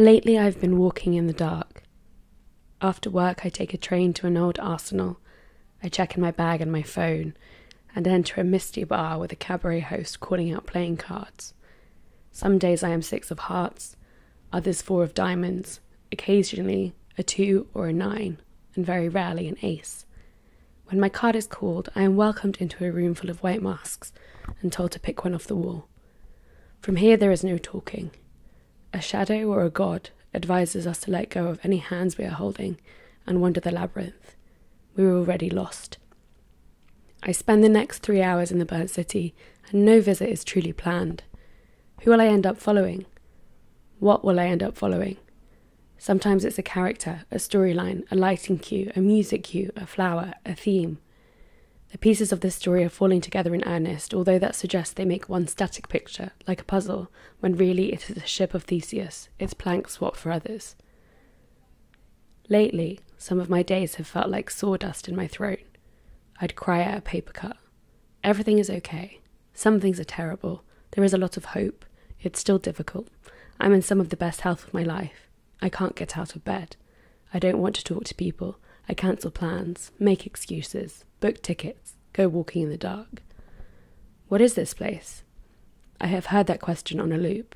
Lately, I've been walking in the dark. After work, I take a train to an old arsenal. I check in my bag and my phone, and enter a misty bar with a cabaret host calling out playing cards. Some days I am six of hearts, others four of diamonds, occasionally a two or a nine, and very rarely an ace. When my card is called, I am welcomed into a room full of white masks and told to pick one off the wall. From here, there is no talking. A shadow or a god advises us to let go of any hands we are holding and wander the labyrinth. We are already lost. I spend the next three hours in the burnt city, and no visit is truly planned. Who will I end up following? What will I end up following? Sometimes it's a character, a storyline, a lighting cue, a music cue, a flower, a theme. The pieces of this story are falling together in earnest, although that suggests they make one static picture, like a puzzle, when really it is a ship of Theseus, its planks swapped for others. Lately, some of my days have felt like sawdust in my throat. I'd cry at a paper cut. Everything is okay. Some things are terrible. There is a lot of hope. It's still difficult. I'm in some of the best health of my life. I can't get out of bed. I don't want to talk to people. I cancel plans, make excuses, book tickets, go walking in the dark. What is this place? I have heard that question on a loop.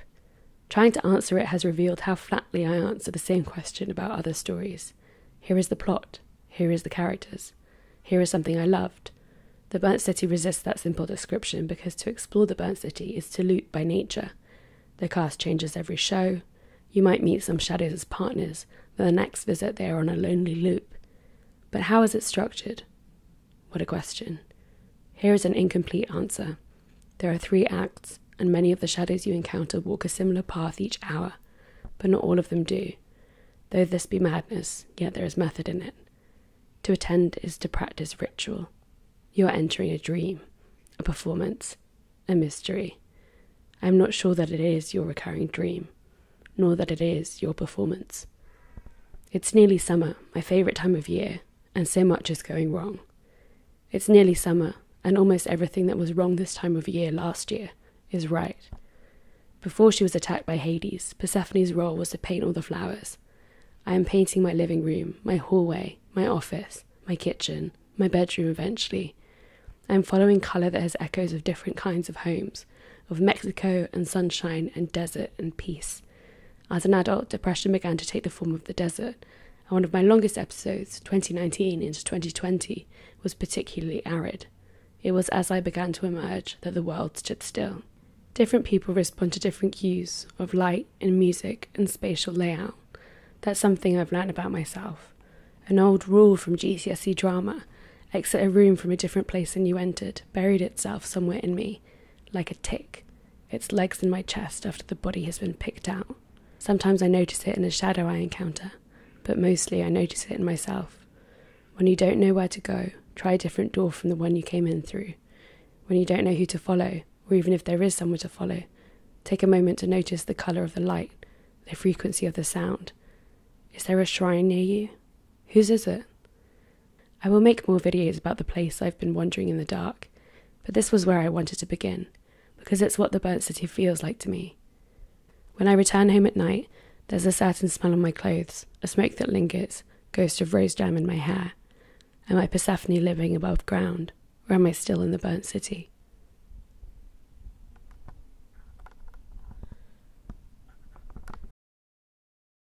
Trying to answer it has revealed how flatly I answer the same question about other stories. Here is the plot. Here is the characters. Here is something I loved. The Burnt City resists that simple description because to explore the Burnt City is to loop by nature. The cast changes every show. You might meet some shadows as partners, but the next visit they are on a lonely loop. But how is it structured? What a question. Here is an incomplete answer. There are three acts, and many of the shadows you encounter walk a similar path each hour, but not all of them do. Though this be madness, yet there is method in it. To attend is to practice ritual. You are entering a dream, a performance, a mystery. I am not sure that it is your recurring dream, nor that it is your performance. It's nearly summer, my favourite time of year, and so much is going wrong. It's nearly summer, and almost everything that was wrong this time of year last year is right. Before she was attacked by Hades, Persephone's role was to paint all the flowers. I am painting my living room, my hallway, my office, my kitchen, my bedroom eventually. I am following colour that has echoes of different kinds of homes, of Mexico and sunshine and desert and peace. As an adult, depression began to take the form of the desert, one of my longest episodes, 2019 into 2020, was particularly arid. It was as I began to emerge that the world stood still. Different people respond to different cues of light and music and spatial layout. That's something I've learned about myself. An old rule from GCSE drama exit a room from a different place than you entered buried itself somewhere in me, like a tick, its legs in my chest after the body has been picked out. Sometimes I notice it in a shadow I encounter, but mostly I notice it in myself. When you don't know where to go, Try a different door from the one you came in through. When you don't know who to follow, or even if there is someone to follow, take a moment to notice the colour of the light, the frequency of the sound. Is there a shrine near you? Whose is it? I will make more videos about the place I've been wandering in the dark, but this was where I wanted to begin, because it's what the burnt city feels like to me. When I return home at night, there's a certain smell on my clothes, a smoke that lingers, ghost of rose jam in my hair. Am I Persephone living above ground, or am I still in the burnt city?